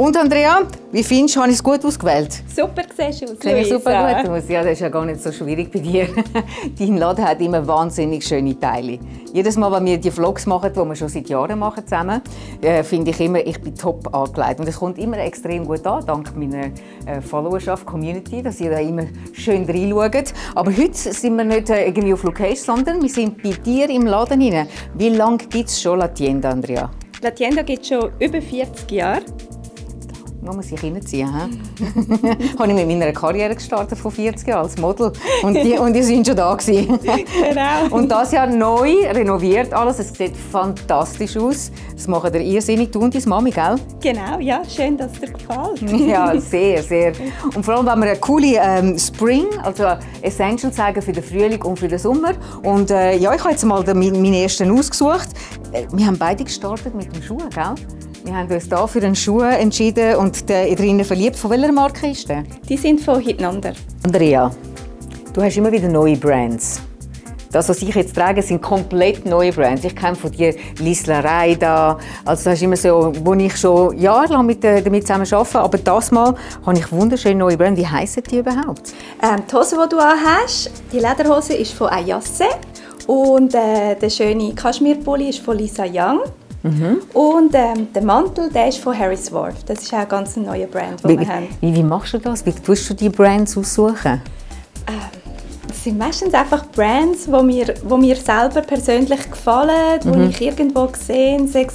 Und Andrea, wie findest du, habe ich es gut ausgewählt? Super siehst du aus, Sehe super gut aus. Ja, das ist ja gar nicht so schwierig bei dir. Dein Laden hat immer wahnsinnig schöne Teile. Jedes Mal, wenn wir die Vlogs machen, die wir schon seit Jahren machen zusammen, äh, finde ich immer, ich bin top angelegt. Und es kommt immer extrem gut an, dank meiner äh, Followerschaft, Community, dass ihr da immer schön reinschaut. Aber heute sind wir nicht äh, irgendwie auf Location, sondern wir sind bei dir im Laden rein. Wie lange gibt es schon La Tienda, Andrea? La Tienda gibt es schon über 40 Jahre. Man muss sich reinziehen. He? habe ich mit meiner Karriere gestartet vor 40 Jahren als Model. Und die, und die sind schon da. Gewesen. genau. Und das Jahr neu, renoviert alles. Es sieht fantastisch aus. Das machen ihr irrsinnig. Du und deine Mami, gell? Genau, ja. Schön, dass es dir gefällt. ja, sehr, sehr. Und vor allem, wenn wir eine coole ähm, Spring, also Essential zeigen für den Frühling und für den Sommer. Und äh, ja, ich habe jetzt mal meinen ersten ausgesucht. Äh, wir haben beide gestartet mit dem Schuh, gell? Wir haben uns hier für einen Schuh entschieden und drinnen verliebt. Von welcher Marke ist der? Die sind von Hitnander. Andrea, du hast immer wieder neue Brands. Das, was ich jetzt trage, sind komplett neue Brands. Ich kenne von dir Lisla Reida. Also das ist immer so, wo ich schon jahrelang mit, äh, damit zusammen arbeite. Aber das Mal habe ich wunderschöne neue Brands. Wie heißen die überhaupt? Ähm, die Hose, die du hast, die Lederhose ist von Ayasse. Und äh, der schöne Kaschmirpulli ist von Lisa Young. Mhm. Und ähm, der Mantel, der ist von Harris Worth. Das ist auch ein ganz neuer Brand, den wir haben. Wie, wie, machst du das? Wie tust du die Brands aussuchen? Ähm, es sind meistens einfach Brands, die mir, die mir selber persönlich gefallen, mhm. die ich irgendwo gesehen habe,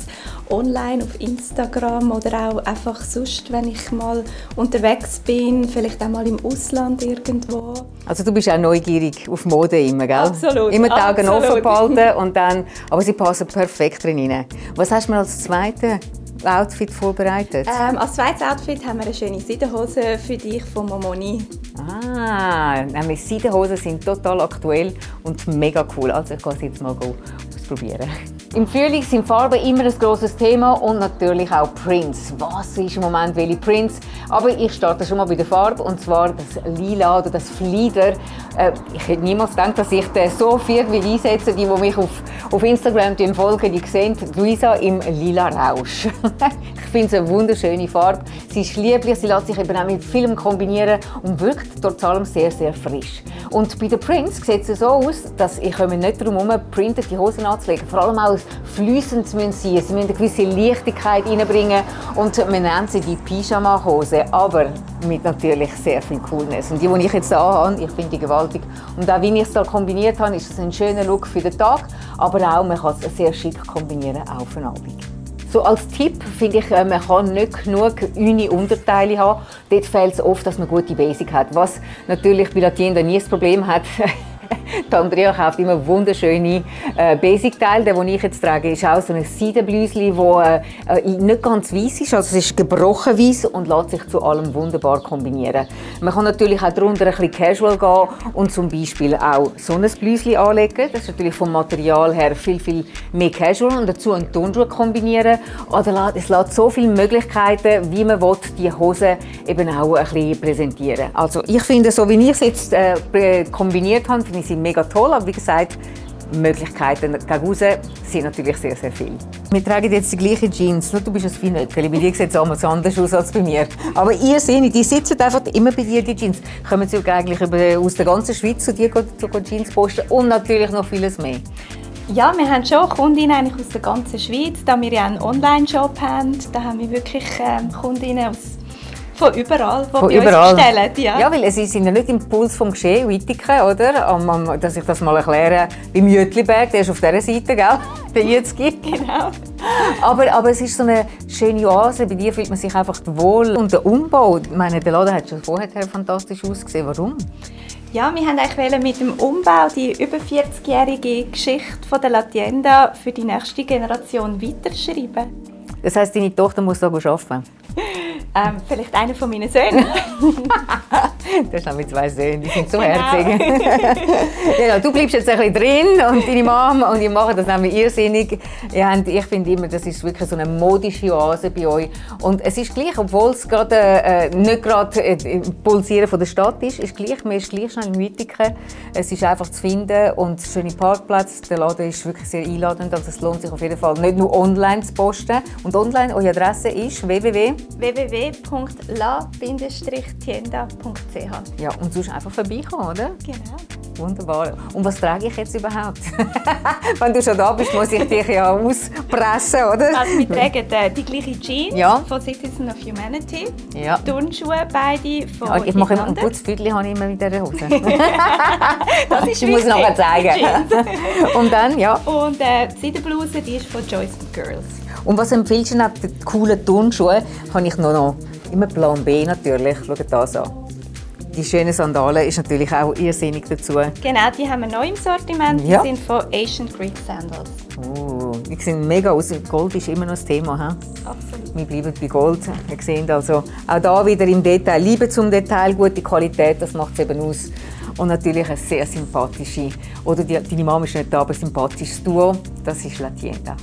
online auf Instagram oder auch einfach sonst, wenn ich mal unterwegs bin, vielleicht auch mal im Ausland irgendwo. Also du bist auch neugierig auf Mode immer, gell? Absolut. Immer die Augen offen behalten und dann, aber sie passen perfekt drin rein. Was hast du mir als zweite Outfit vorbereitet? Ähm, als zweites Outfit haben wir eine schöne Seidenhose für dich von Momoni. Ah, nämlich Seidenhosen sind total aktuell und mega cool. Also ich gehe sie jetzt mal ausprobieren. Im Frühling sind Farben immer ein großes Thema und natürlich auch Prints. Was ist im Moment welche Prints? Aber ich starte schon mal bei der Farbe und zwar das Lila oder das Flieder. Äh, ich hätte niemals gedacht, dass ich den so viel will einsetzen Die, die mich auf, auf Instagram folgen, die sehen Luisa im Lila Rausch. ich finde es eine wunderschöne Farbe. Sie ist lieblich, sie lässt sich eben auch mit Film kombinieren und wirkt trotz allem sehr, sehr frisch. Und bei den Prints sieht es so aus, dass ich nicht darum herum, printete Hosen anzulegen. Vor allem auch fließend müssen sie. Müssen eine gewisse Leichtigkeit reinbringen und man nennt sie die Pyjama-Hose, aber mit natürlich sehr viel Coolness. Und die, die ich jetzt hier habe, ich finde die gewaltig. Und auch wie ich es da kombiniert habe, ist es ein schöner Look für den Tag, aber auch man kann es sehr schick kombinieren, auch für den Abend. So als Tipp finde ich, äh, man kann nicht genug uni Unterteile haben. Dort fehlt es oft, dass man gute Basic hat. Was natürlich bei Latien nie das Problem hat, Die Andrea kauft immer wunderschöne äh, Basic-Teile. Der, den ich jetzt trage, ist auch so ein Seidenblüsli, das äh, äh, nicht ganz weiß ist. Also es ist gebrochen weiß und lässt sich zu allem wunderbar kombinieren. Man kann natürlich auch darunter ein bisschen casual gehen und zum Beispiel auch so ein Blüsli anlegen. Das ist natürlich vom Material her viel, viel mehr casual und dazu einen Turnschuh kombinieren. Oder es lässt so viele Möglichkeiten, wie man will, die Hose eben auch ein bisschen präsentieren. Also ich finde, so wie ich es jetzt äh, kombiniert habe, finde ich sie mega toll, aber wie gesagt, Möglichkeiten gegen raus sind natürlich sehr, sehr viel. Wir tragen jetzt die gleichen Jeans. Du bist ein Finöckeli. Bei dir sieht es anders aus als bei mir. Aber ihr seht, die sitzen einfach immer bei dir, die Jeans. Kommen sie eigentlich über, aus der ganzen Schweiz zu dir zu Jeans posten und natürlich noch vieles mehr. Ja, wir haben schon Kundinnen eigentlich aus der ganzen Schweiz. Da wir ja einen Online-Shop haben, da haben wir wirklich ähm, Kundinnen aus von überall, wo Von wir überall. uns bestellen. Ja. ja, weil sie sind ja nicht im Puls vom Geschehen, Wittigen, oder? Dass ich das mal erkläre. Beim Jütliberg, der ist auf dieser Seite, gell? Der Jützki. Genau. Aber, aber es ist so eine schöne Oase, bei dir fühlt man sich einfach wohl. Und der Umbau, ich meine, der Laden hat schon vorher fantastisch ausgesehen. Warum? Ja, wir wollten mit dem Umbau die über 40-jährige Geschichte von der Latienda für die nächste Generation weiterschreiben. Das heisst, deine Tochter muss da arbeiten? Ähm, vielleicht einer von meinen Söhnen. das sind mit zwei Söhnen, die sind so genau. herzig. ja, du bleibst jetzt ein bisschen drin und deine Mama und ihr macht das nämlich irrsinnig. ich finde immer, das ist wirklich so eine modische Oase bei euch. Und es ist gleich, obwohl es gerade, äh, nicht gerade äh, Pulsieren von der Stadt ist, ist gleich, man ist gleich schnell in Wittigen. Es ist einfach zu finden und schöne Parkplatz. Der Laden ist wirklich sehr einladend, also es lohnt sich auf jeden Fall nicht nur online zu posten. Und online, eure Adresse ist www www.la-tienda.ch Ja, und sonst einfach vorbeikommen, oder? Genau. Wunderbar. Und was trage ich jetzt überhaupt? Wenn du schon da bist, muss ich dich ja auspressen, oder? Also wir tragen äh, die gleiche Jeans ja. von Citizen of Humanity, ja. Turnschuhe beide von ja, Ich mache immer ein Putzviertel habe ich immer mit dieser Hose. das ist Ich muss nachher zeigen. Und dann, ja. Und äh, die Seidenbluse, die ist von Joyce Girls. Und was empfiehlst du neben den coolen Turnschuhen? Habe ich noch, noch immer Plan B natürlich. Schaut das an. Die schönen Sandalen ist natürlich auch irrsinnig dazu. Genau, die haben wir neu im Sortiment. Die ja. sind von Asian Greek Sandals. Oh, die sehen mega aus. Gold ist immer noch das Thema. He? Absolut. Wir bleiben bei Gold. Wir sehen also auch da wieder im Detail. Liebe zum Detail, gute Qualität, das macht es eben aus. Und natürlich eine sehr sympathische, oder die, deine Mama ist nicht da, aber ein sympathisches Duo, das ist La Tienda.